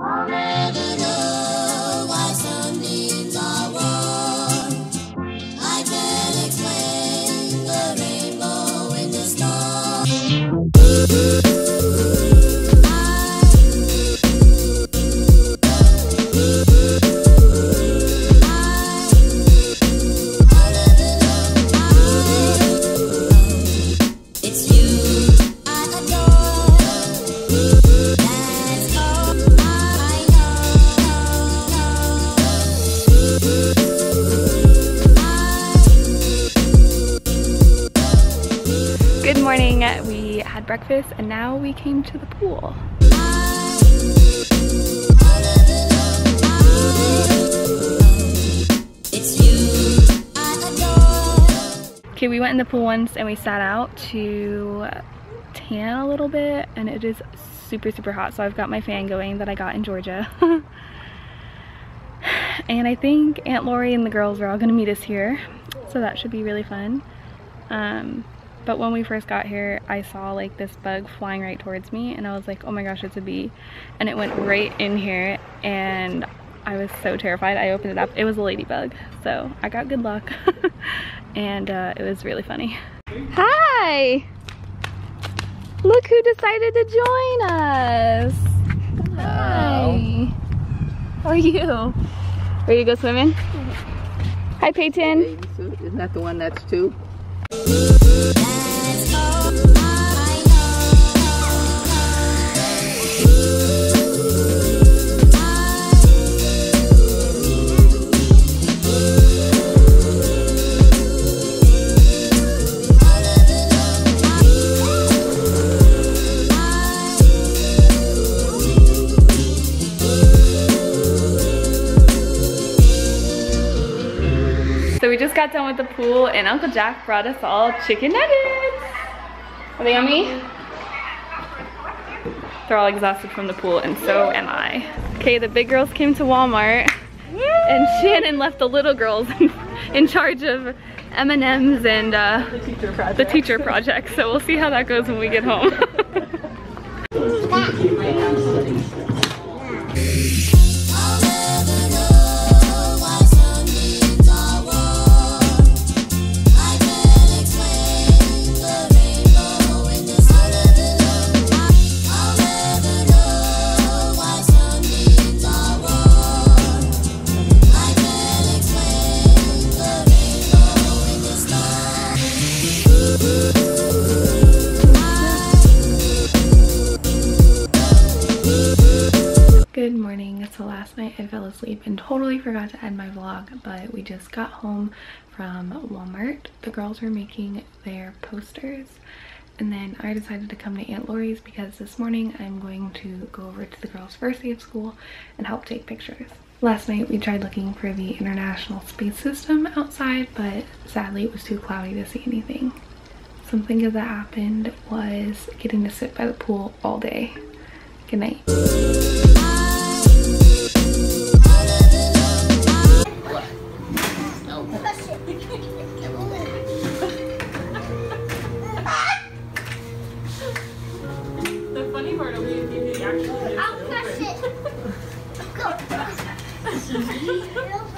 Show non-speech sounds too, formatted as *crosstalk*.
I'll Good morning. We had breakfast and now we came to the pool. It's you I adore. Okay, we went in the pool once and we sat out to tan a little bit and it is super, super hot. So I've got my fan going that I got in Georgia. *laughs* and I think Aunt Lori and the girls are all gonna meet us here. So that should be really fun. Um, but when we first got here, I saw like this bug flying right towards me and I was like, oh my gosh, it's a bee. And it went right in here and I was so terrified. I opened it up. It was a ladybug. So I got good luck. *laughs* and uh, it was really funny. Hi! Look who decided to join us. Hi. How are you? Ready to go swimming? Hi, Peyton. Isn't that the one that's two? So we just got done with the pool and Uncle Jack brought us all chicken nuggets. Are they yummy? They're all exhausted from the pool and so am I. Okay, the big girls came to Walmart and Shannon left the little girls *laughs* in charge of M&Ms and uh, the teacher project. So we'll see how that goes when we get home. *laughs* So last night I fell asleep and totally forgot to end my vlog, but we just got home from Walmart. The girls were making their posters and then I decided to come to Aunt Lori's because this morning I'm going to go over to the girls' first day of school and help take pictures. Last night we tried looking for the International Space System outside, but sadly it was too cloudy to see anything. Something that happened was getting to sit by the pool all day. Good night. The funny part will be if you actually I'll crush it. Go. *laughs*